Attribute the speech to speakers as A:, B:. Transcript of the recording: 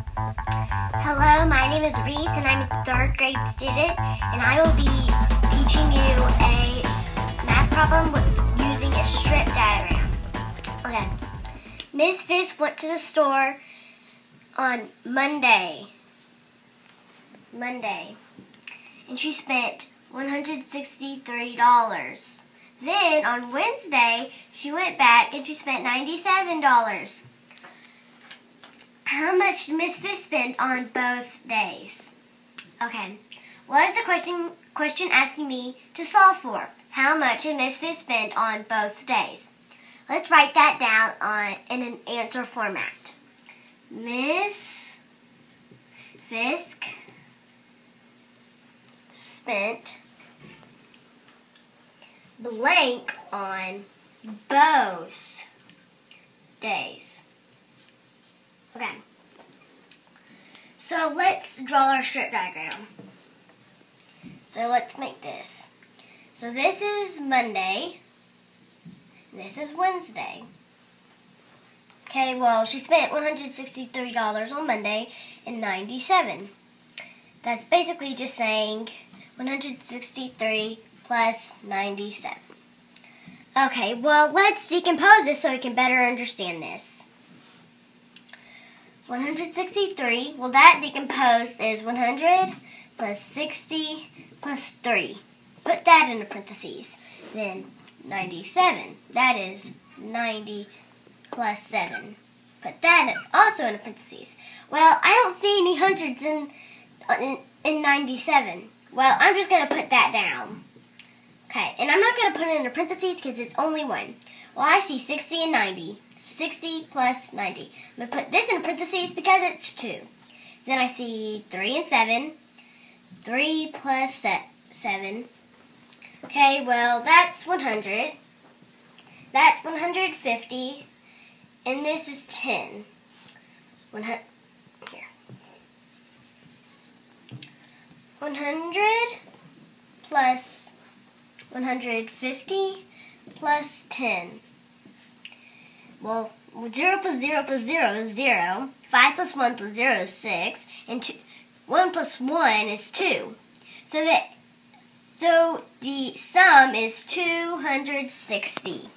A: Hello, my name is Reese and I'm a third grade student and I will be teaching you a math problem with using a strip diagram. Okay. Miss Fisk went to the store on Monday. Monday. And she spent $163. Then on Wednesday, she went back and she spent $97. How much did Miss Fisk spend on both days? Okay. What is the question question asking me to solve for? How much did Miss Fisk spend on both days? Let's write that down on in an answer format. Miss Fisk spent blank on both days. Okay. So let's draw our strip diagram. So let's make this. So this is Monday. This is Wednesday. Okay, well, she spent $163 on Monday and 97. That's basically just saying 163 plus 97. Okay, well, let's decompose this so we can better understand this. 163, well, that decomposed is 100 plus 60 plus 3. Put that in the parentheses. Then 97, that is 90 plus 7. Put that also in the parentheses. Well, I don't see any hundreds in, in, in 97. Well, I'm just going to put that down. And I'm not going to put it in the parentheses because it's only one. Well, I see 60 and 90. 60 plus 90. I'm going to put this in parentheses because it's 2. Then I see 3 and 7. 3 plus 7. Okay, well, that's 100. That's 150. And this is 10. 100. Here. 100 plus 150 plus 10. Well, 0 plus 0 plus 0 is 0. 5 plus 1 plus 0 is 6. And two, 1 plus 1 is 2. So that so the sum is 260.